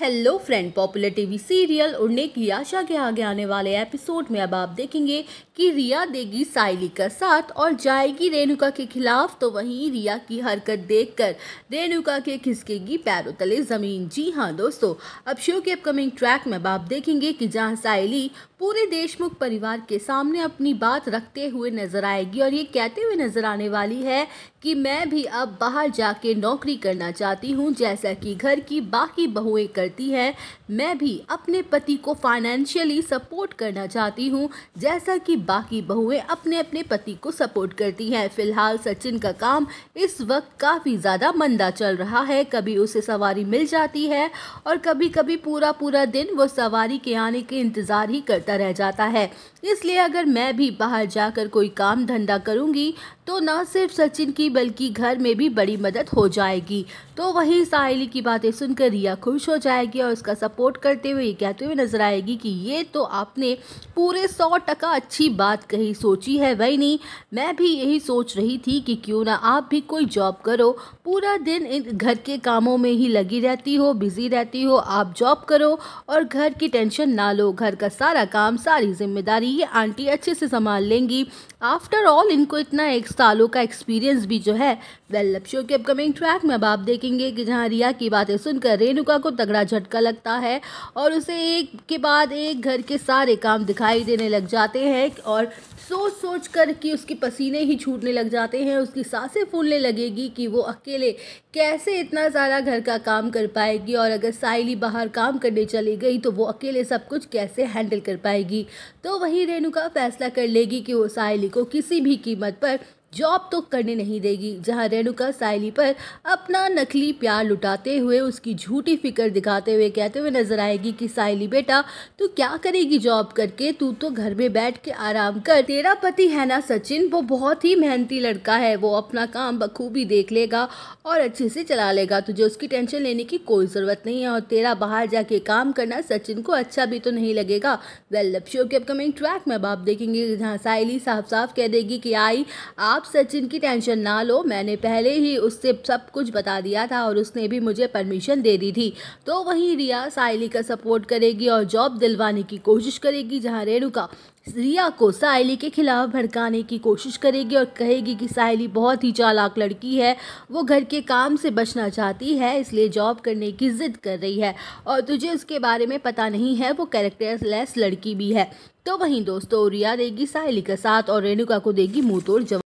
Hello friend popular TV serial Udne Ki Aasha के आगे आने वाले एपिसोड में अब आप देखेंगे कि रिया देगी साइली का साथ और जाएगी रेणुका के खिलाफ तो वहीं रिया की हरकत देखकर रेणुका के खिसकेगी पैरों तले ज़मीन। जी हाँ दोस्तों, अब शो के अपकमिंग ट्रैक में अब आप देखेंगे कि जहाँ साइली पूरे देशमुख परिवार के सामने अपनी बात रखते हुए नज़र आएगी और ये कहते हुए नज़र आने वाली है कि मैं भी अब बाहर जाके नौकरी करना चाहती हूँ, जैसा कि घर की बाकी बहुएँ करती है। मैं भी अपने पति को फाइनेंशियली सपोर्ट करना चाहती हूँ, जैसा कि बाकी बहुएँ अपने अपने पति को सपोर्ट करती हैं। फ़िलहाल सचिन का काम इस वक्त काफ़ी ज़्यादा मंदा चल रहा है। कभी उसे सवारी मिल जाती है और कभी कभी पूरा पूरा दिन वो सवारी के आने के इंतज़ार ही करता रह जाता है। इसलिए अगर मैं भी बाहर जाकर कोई काम धंधा करूँगी तो न सिर्फ़ सचिन की, बल्कि घर में भी बड़ी मदद हो जाएगी। तो वही साहिली की बातें सुनकर रिया खुश हो जाएगी और उसका सपोर्ट करते हुए ये कहते हुए नज़र आएगी कि ये तो आपने पूरे सौ टका अच्छी बात कही, सोची है वही नहीं। मैं भी यही सोच रही थी कि क्यों ना आप भी कोई जॉब करो। पूरा दिन इन घर के कामों में ही लगी रहती हो बिज़ी रहती हो, आप जॉब करो और घर की टेंशन ना लो। घर का सारा काम, सारी ज़िम्मेदारी ये आंटी अच्छे से संभाल लेंगी। आफ्टर ऑल इनको इतना एक सालों का एक्सपीरियंस भी जो है वेल शो के अपकमिंग ट्रैक में अब आप देखेंगे कि जहाँ रिया की बातें सुनकर रेणुका को तगड़ा झटका लगता है और उसे एक के बाद एक घर के सारे काम दिखाई देने लग जाते हैं और सोच सोच कर कि उसके पसीने ही छूटने लग जाते हैं। उसकी साँसें फूलने लगेगी कि वो अकेले कैसे इतना सारा घर का काम कर पाएगी और अगर साइली बाहर काम करने चली गई तो वो अकेले सब कुछ कैसे हैंडल कर पाएगी? तो वही रेणुका फैसला कर लेगी कि वो साइली को किसी भी कीमत पर जॉब तो करने नहीं देगी। जहाँ रेणुका साइली पर अपना नकली प्यार लुटाते हुए उसकी झूठी फ़िक्र दिखाते हुए कहते हुए नज़र आएगी कि साइली बेटा, तू क्या करेगी जॉब करके? तू तो घर में बैठ के आराम कर। तेरा पति है ना सचिन? वो बहुत ही मेहनती लड़का है। वो अपना काम बखूबी देख लेगा और अच्छे से चला लेगा। तुझे उसकी टेंशन लेने की कोई ज़रूरत नहीं है और तेरा बाहर जाके काम करना सचिन को अच्छा भी तो नहीं लगेगा। वेल लब शो के अपकमिंग ट्रैक में अब आप देखेंगे जहाँ साइली साफ़ साफ़ कह देगी कि, आई, आप आप सचिन की टेंशन ना लो, मैंने पहले ही उससे सब कुछ बता दिया था और उसने भी मुझे परमिशन दे दी थी। तो वहीं रिया साइली का सपोर्ट करेगी और जॉब दिलवाने की कोशिश करेगी, जहाँ रेणुका रिया को सायली के खिलाफ भड़काने की कोशिश करेगी और कहेगी कि साइली बहुत ही चालाक लड़की है, वो घर के काम से बचना चाहती है, इसलिए जॉब करने की जिद कर रही है। और तुझे उसके बारे में पता नहीं है, वो कैरेक्टरलेस लड़की भी है। तो वहीं दोस्तों, रिया देगी साइली का साथ और रेणुका को देगी मुँह तोड़